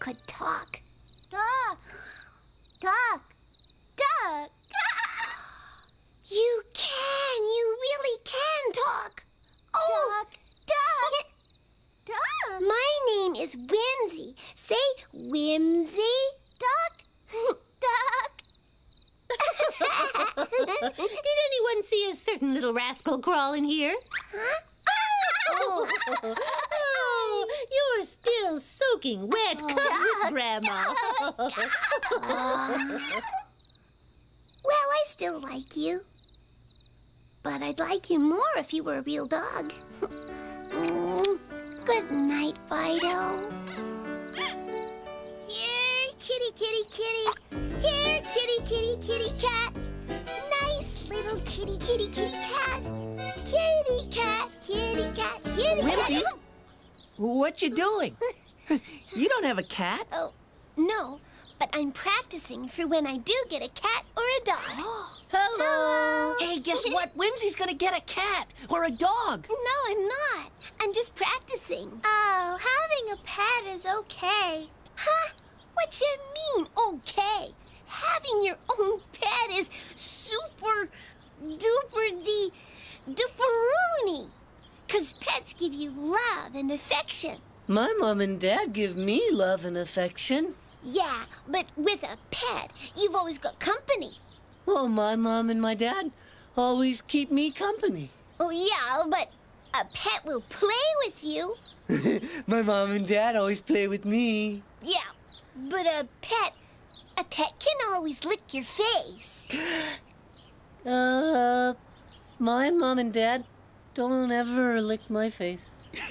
could talk. Talk. Talk. Talk. You can. You really can talk. Oh, Talk. Talk. my name is Wimzie. Say Wimzie. Talk. Talk. Did anyone see a certain little rascal crawl in here? Huh? Oh, still soaking wet. Come with Grandma. Well, I still like you. But I'd like you more if you were a real dog. Mm, Good night, Fido. Here, kitty, kitty, kitty. Here, kitty, kitty, kitty cat. Nice little kitty, kitty, kitty cat. Kitty cat, kitty cat, kitty Wimzie? cat. What you doing? you don't have a cat. Oh, no, but I'm practicing for when I do get a cat or a dog. Hello. Hey, guess what? Wimzie's gonna get a cat or a dog. No, I'm not. I'm just practicing. Oh, having a pet is okay. Huh? What you mean, okay? Having your own pet is super duper de duperoony. Cause pets give you love and affection. My mom and dad give me love and affection. Yeah, but with a pet, you've always got company. Well, my mom and my dad always keep me company. Oh, yeah, but a pet will play with you. my mom and dad always play with me. Yeah, but a pet, a pet can always lick your face. Uh, my mom and dad don't ever lick my face.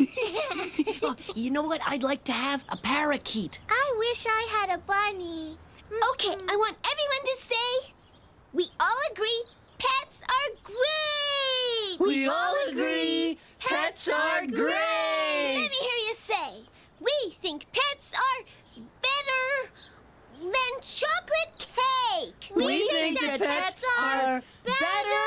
You know what? I'd like to have a parakeet. I wish I had a bunny. Okay, I want everyone to say, we all agree pets are great! We all agree pets are great. Let me hear you say, we think pets are better than chocolate cake! We think that pets are better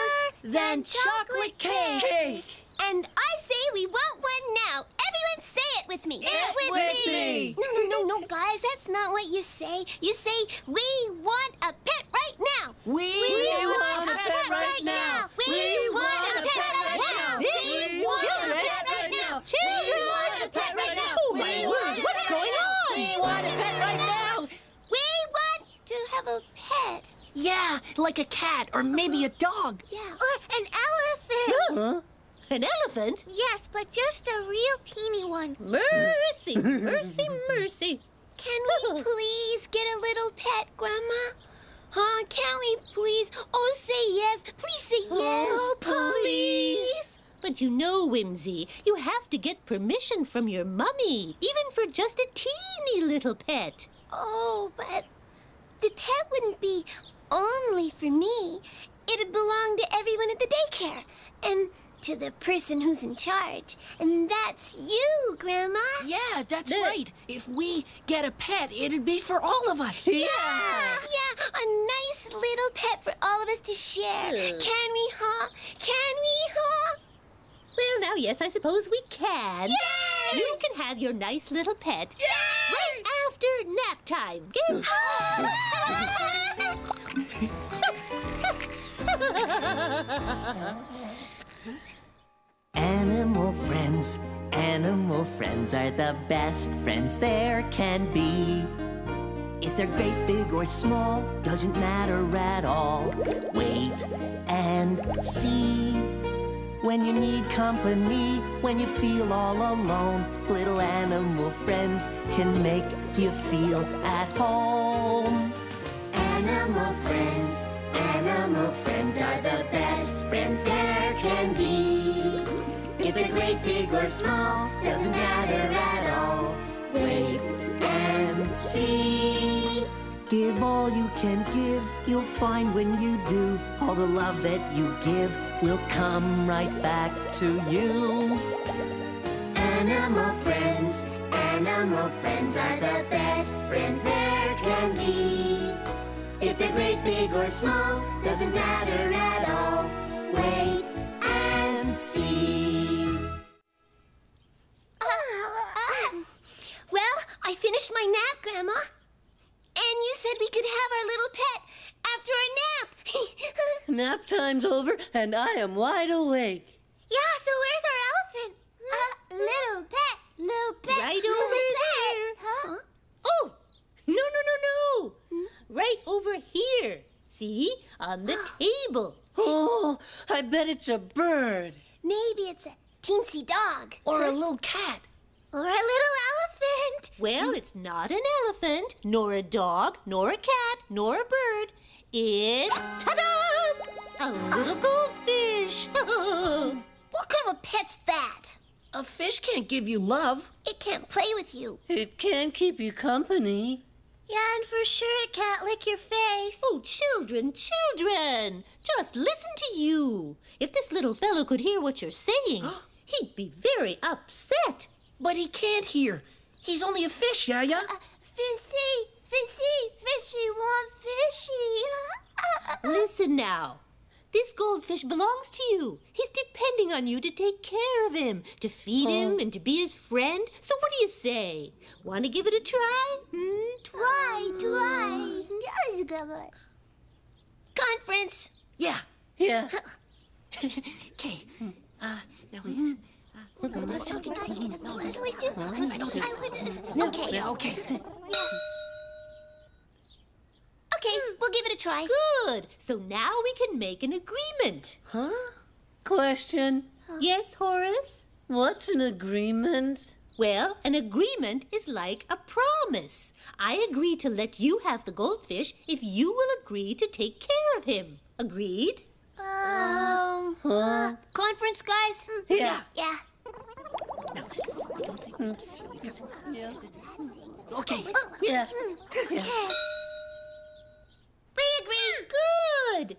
than chocolate cake. And I say we want one now. Everyone say it with me. It with me. No, no, no, no, guys, that's not what you say. You say, we want a pet right now. We, want a pet right now. We want a pet right now. We want a pet right now. Children! We want a pet right now. Oh, my We word, what's going on? We want a pet right now. We want to have a pet. Yeah, like a cat or maybe a dog. Yeah. Or an elephant. Huh? An elephant? yes, but just a real teeny one. Mercy, mercy, mercy. Can we please get a little pet, Grandma? Huh? Can we please? Oh, say yes. Please say oh, yes. Oh, please. But you know, Wimzie, you have to get permission from your mummy, even for just a teeny little pet. Oh, but the pet wouldn't be only for me. It'd belong to everyone at the daycare and to the person who's in charge. And that's you, Grandma. Yeah, that's The- right. If we get a pet, it'd be for all of us. Yeah, yeah, a nice little pet for all of us to share. Yeah. Can we, huh? Can we, huh? Well, now, yes, I suppose we can. Yay! You can have your nice little pet right after nap time. Animal friends, animal friends are the best friends there can be. If they're great, big, or small, doesn't matter at all. Wait and see. When you need company, when you feel all alone, little animal friends can make you feel at home. Animal friends, animal friends are the best friends there can be. If they're great, big, or small, doesn't matter at all. Wait and see. Give all you can give, you'll find when you do, all the love that you give will come right back to you. Animal friends, animal friends are the best friends there can be. If they're great, big, or small, doesn't matter at all. Wait and see. Well, I finished my nap, Grandma. And you said we could have our little pet after a nap. Nap time's over, and I am wide awake. Yeah, so where's our elephant? uh, little pet, little pet. Right little over pet. there. Huh? Oh, no, no, no, no. Right over here. See? On the table. Oh, I bet it's a bird. Maybe it's a teensy dog. Or a little cat. Or a little elephant? Well, mm. it's not an elephant, nor a dog, nor a cat, nor a bird. It's ta-da! A little goldfish. What kind of a pet's that? A fish can't give you love. It can't play with you. It can't keep you company. Yeah, and for sure it can't lick your face. oh, children, children! Just listen to you. If this little fellow could hear what you're saying, he'd be very upset. But he can't hear. He's only a fish, Yaya. Uh, Fishy, fishy, fishy, want fishy. Listen now. This goldfish belongs to you. He's depending on you to take care of him, to feed him, and to be his friend. So what do you say? Want to give it a try? Hmm? Try, try. Conference. Yeah. Yeah. Okay. Uh, now we. What do we do? I would. Okay. Yeah, okay. Okay, hmm. we'll give it a try. Good. So now we can make an agreement. Huh? Question. Yes, Horace? What's an agreement? Well, an agreement is like a promise. I agree to let you have the goldfish if you will agree to take care of him. Agreed? Um, uh, Huh? Uh, conference, guys? Hmm. Yeah. Yeah. Hmm. Okay. Oh, yeah. We agree. Good.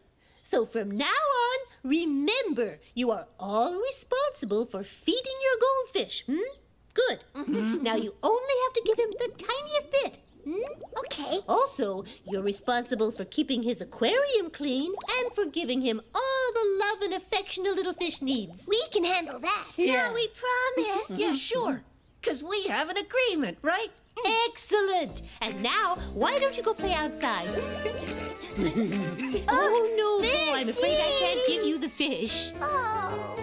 So from now on, remember you are all responsible for feeding your goldfish. Hmm? Good. Now you only have to give him the tiniest bit. Hmm? Okay. Also, you're responsible for keeping his aquarium clean and for giving him all the love and affection a little fish needs. We can handle that. Yeah. We promise. Yeah, sure. Because we have an agreement, right? Excellent! And now, why don't you go play outside? oh, no, no, I'm afraid I can't give you the fish. Oh.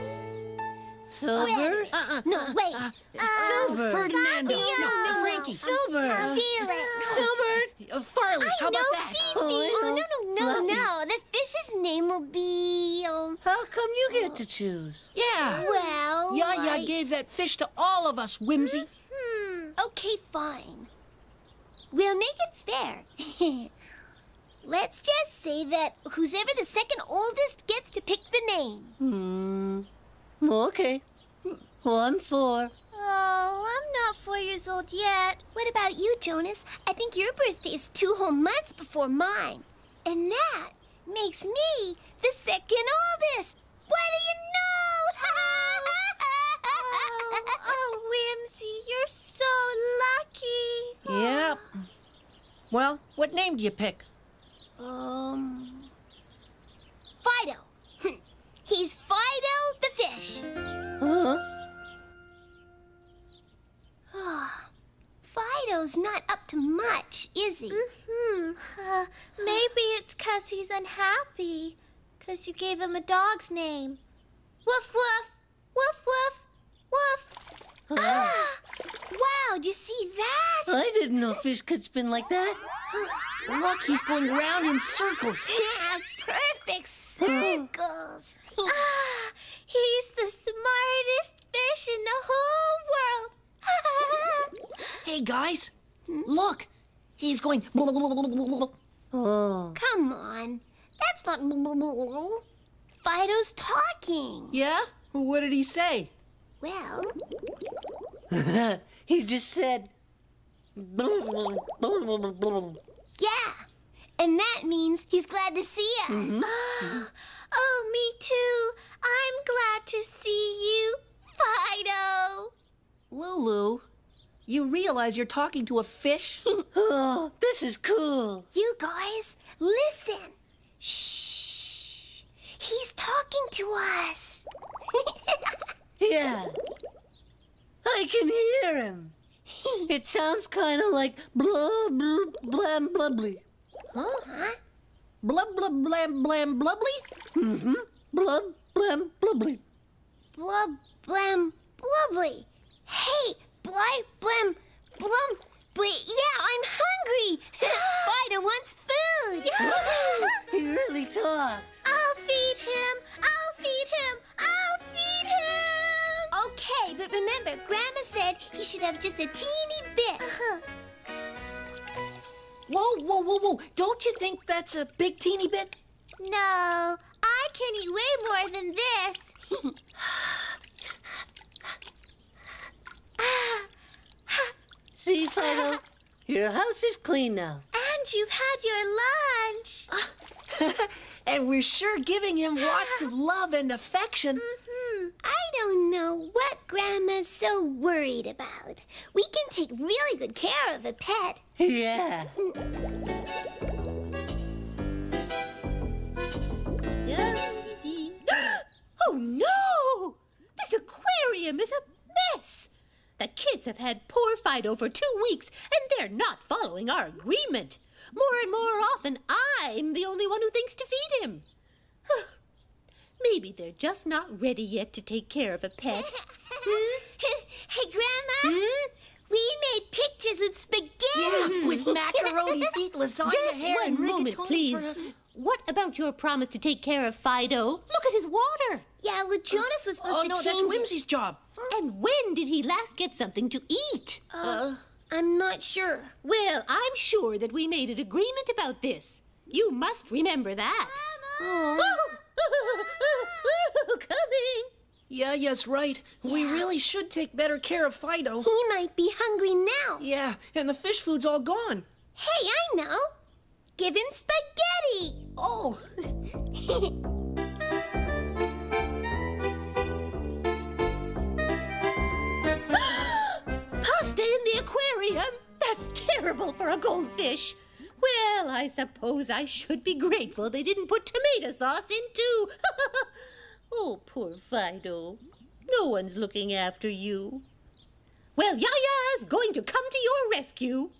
Filbert? Uh-uh. No, uh, wait. Filbert. Ferdinando. Fabio. No, Frankie. Filbert. Felix. Filbert. Uh, Farley. How about that? Oh, oh, no, no, no, no. The fish's name will be. Um, How come you get oh. to choose? Yeah. well. Yaya like- gave that fish to all of us, Wimzie. Hmm. Okay, fine. We'll make it fair. Let's just say that who's ever the second oldest gets to pick the name. Hmm. Well, okay. One for. Oh, I'm not four years old yet. What about you, Jonas? I think your birthday is two whole months before mine. And that makes me the second oldest. What Oh, do you know? oh, Wimzie, you're so lucky. Yep. Well, what name do you pick? Um, Fido. He's Fido the fish. Huh? Fido's not up to much, is he? Hmm. Uh, maybe it's 'cause he's unhappy. 'Cause you gave him a dog's name. Woof woof. Woof woof. Woof. Ah! Wow, do you see that? I didn't know fish could spin like that. Look, he's going round in circles. Perfect circles. Ah, he's the smartest fish in the whole world. Hey, guys. Look. He's going. Oh. Come on. That's not. Fido's talking. Yeah? What did he say? Well, he just said. yeah. And that means he's glad to see us. Mm-hmm. oh, me too. I'm glad to see you, Fido. Lulu, you realize you're talking to a fish? Oh, this is cool. You guys, listen. Shh. He's talking to us. Yeah. I can hear him. It sounds kind of like blub, blub, blam, blubbly. Huh? Blub, blub, blam, blam, blubbly? Mm-hmm. Blub, blam, blubbly. Blub, blam, blubbly. Hey, bly, blam, blum, bly. Yeah, I'm hungry. Fido wants food. He really talks. Remember, Grandma said he should have just a teeny bit. Uh -huh. Whoa, whoa, whoa, whoa. Don't you think that's a big teeny bit? No, I can eat way more than this. See, Fido? Your house is clean now. And you've had your lunch. and we're sure giving him lots of love and affection. Hmm. I don't know what Grandma's so worried about. We can take really good care of a pet. Yeah. oh no! This aquarium is a mess. The kids have had poor Fido for two weeks, and they're not following our agreement. More and more often, I'm the only one who thinks to feed him. Maybe they're just not ready yet to take care of a pet. hey, Grandma, Hmm? we made pictures with spaghetti. Yeah, with macaroni feet, lasagna Just hair, and one moment, please. a- What about your promise to take care of Fido? Look at his water. Yeah, Jonas was supposed Oh to no, that's change it. Wimzie's job. And when did he last get something to eat? Uh, I'm not sure. Well, I'm sure that we made an agreement about this. You must remember that. Mama. Oh. Coming. yeah, yes, right. We really should take better care of Fido. He might be hungry now. Yeah, and the fish food's all gone. Hey, I know. Give him spaghetti. Oh, That's terrible for a goldfish. Well, I suppose I should be grateful they didn't put tomato sauce in too. oh, poor Fido. No one's looking after you. Well, Yaya's going to come to your rescue.